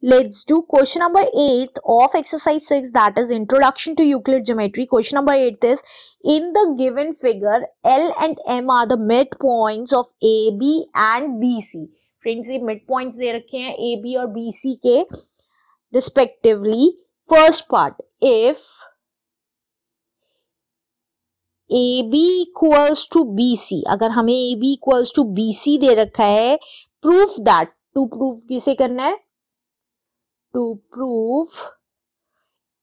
Let's do question number 8 of exercise 6 that is introduction to Euclid geometry. Question number 8 is in the given figure L and M are the midpoints of AB and BC. Friends ये midpoints दे रखे हैं AB और BC के respectively. First part if AB equals to BC अगर हमें AB equals to BC दे रखा है proof that to prove किसे करना है to prove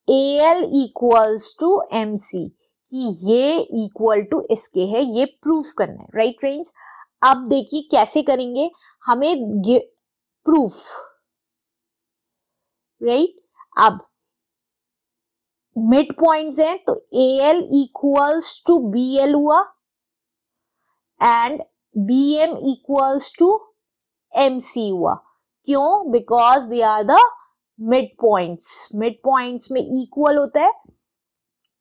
AL equals to MC कि ये इक्वल टू इसके है, ये प्रूफ करना है राइट फ्रेंड्स अब देखिए कैसे करेंगे, हमें प्रूफ राइट अब मिड पॉइंट्स हैं तो A L equals to B L हुआ and B M equals to M C हुआ। क्यों? Because they are the mid points mid points में इक्वल होता है।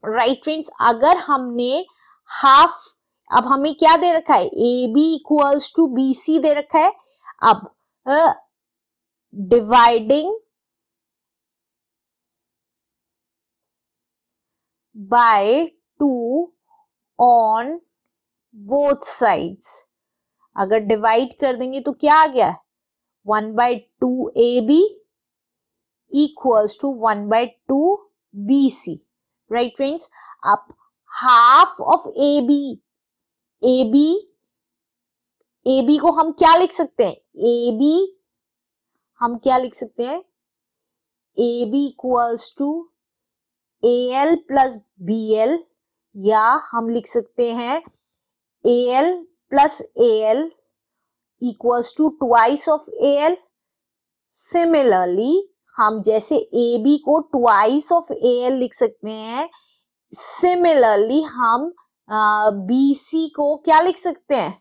राइट फ्रेंड्स अगर हमने हाफ़ अब हमें क्या दे रखा है? A B equals to B C दे रखा है। अब dividing by two on both sides अगर डिवाइड कर देंगे तो क्या आ गया? One by two A B equals to 1 by 2 BC. Right friends? Up half of AB. AB AB को हम क्या लिख सकते हैं AB हम क्या लिख सकते हैं AB equals to AL plus BL या हम लिख सकते हैं AL plus AL equals to twice of AL. Similarly, हम जैसे ए बी को ट्वाइस ऑफ़ ए एल लिख सकते हैं। सिमिलरली हम बी सी को क्या लिख सकते हैं?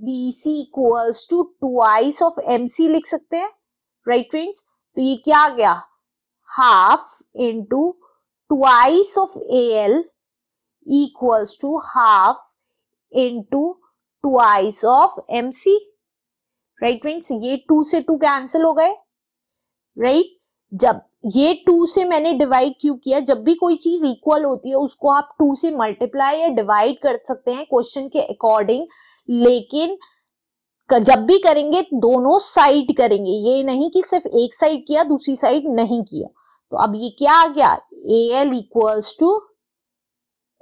B C equals to twice of M C लिख सकते हैं। राइट फ्रेंड्स तो ये क्या आ गया? Half into twice of A L equals to half into twice of M C right friends ये टू से टू कैंसिल हो गए। राइट जब ये टू से मैंने डिवाइड क्यों किया? जब भी कोई चीज़ इक्वल होती है, उसको आप टू से मल्टीप्लाई या डिवाइड कर सकते हैं क्वेश्चन के अकॉर्डिंग लेकिन जब भी करेंगे, दोनों साइड करेंगे। ये नहीं कि सिर्फ़ एक साइड किया, दूसरी साइड नहीं किया। तो अब ये क्या आ गया? A L equals to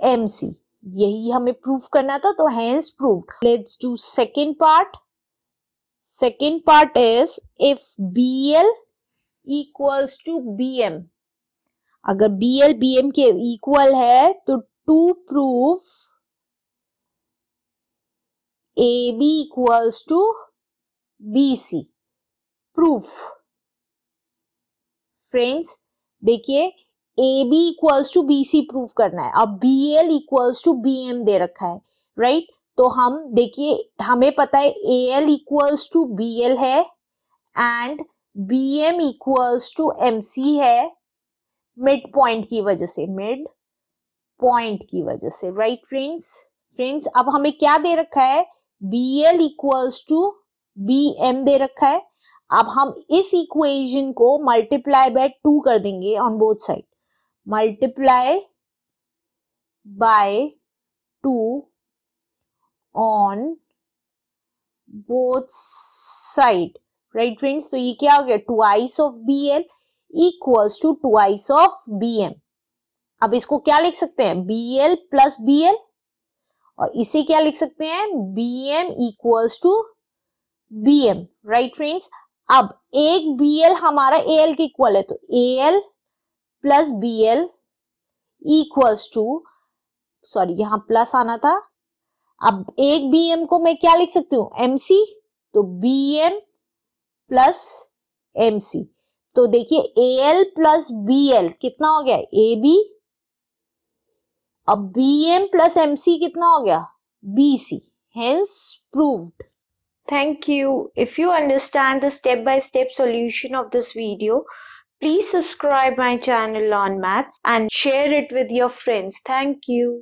M C यही हमें प्रूफ करना था तो hence proof let's do second part second part is if B L equals to B M अगर बी एल बी एम के इक्वल है तो to proof A B equals to B C proof friends देखिए A B equals to B C proof करना है। अब B L equals to B M दे रखा है राइट right? तो हम, देखिए, हमें पता है A L equals to B L है and B M equals to M C है मिड पॉइंट की वजह से मिड पॉइंट की वजह से राइट फ्रेंड्स फ्रेंड्स अब हमें क्या दे रखा है? B L equals to B M दे रखा है। अब हम इस इक्वेशन को मल्टीप्लाई बाय टू कर देंगे on both side multiply by two on both side right friends तो ये क्या हो गया twice of B L equals to twice of B M अब इसको क्या लिख सकते हैं? B L plus B L और इसे क्या लिख सकते हैं? B M equals to B M right friends अब एक बी एल हमारा ए एल के इक्वल है तो A L plus B L equals to sorry यहाँ प्लस आना था। अब एक बी एम को मैं क्या लिख सकती हूँ? एम सी तो B M plus M C. तो देखिए, A L plus B L कितना हो गया? A B. अब B M plus M C कितना हो गया? B C. Hence prove thank you if you understand the step by step solution of this video please subscribe my channel on maths and share it with your friends thank you